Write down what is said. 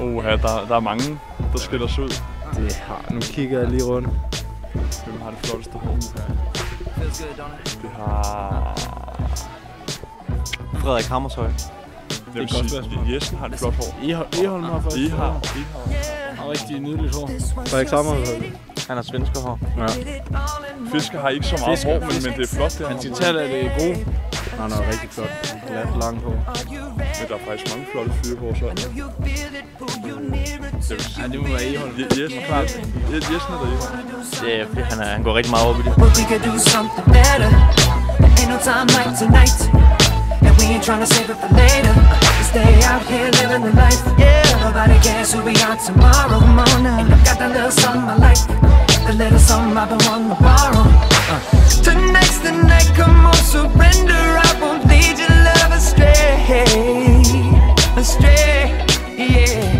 at der, der er mange, der skiller sig ud. Det har, nu kigger jeg lige rundt. Hvem har det flotteste hår? Det har... Frederik Hammershøj. Jeg vil kan også sige, være. Jessen har et flot hår. Eholm, Eholm har faktisk I har, har. rigtig nydeligt hår. Frederik Sammer. Han har svenskerhår. Ja. Fisker har ikke så meget Fisker- hår, men, men det er flot, det Hans her. citat er det gode. Han er rigtig flot. Glat, langt hår. Men der er faktisk mange flotte fyre på, så. Det Ja, det må være Eholm. Je- Jessen, klart. Je- Jessen er der i. Det er, fordi han, er, han går rigtig meget op i det. But we could do something better. Ain't no time like tonight. And we ain't trying to save it for later. Stay out here living the life. Yeah, nobody cares who we are tomorrow. Come And I got that little something I like. little something I've been wanting to borrow. Uh. Tonight's the night, come on, surrender. I won't lead your love astray. Astray, yeah.